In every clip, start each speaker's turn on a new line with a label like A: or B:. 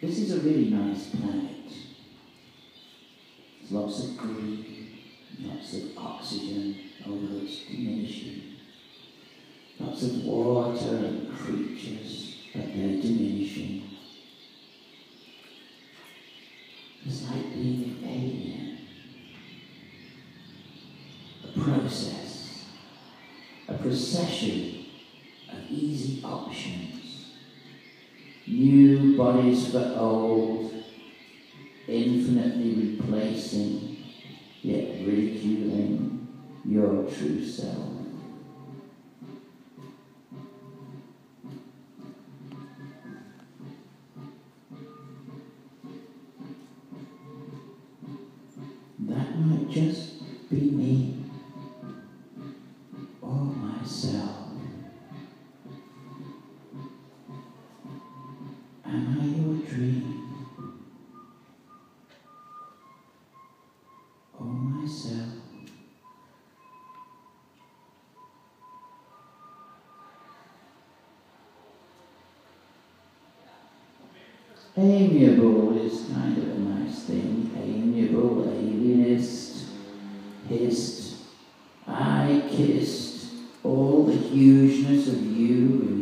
A: This is a really nice planet. There's lots of green, lots of oxygen, although it's diminishing. Lots of water and creatures, but they're diminishing. It's like being an alien. A process, a procession of easy options. New bodies for old, infinitely replacing, yet ridiculing your true self. That might just be me or myself. Am I your dream or myself? Amiable is kind of a nice thing. Amiable, alienist, hissed. I kissed all the hugeness of you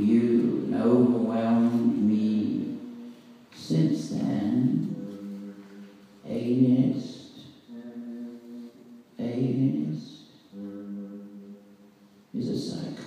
A: since then, alienist, alienist, is a psychologist.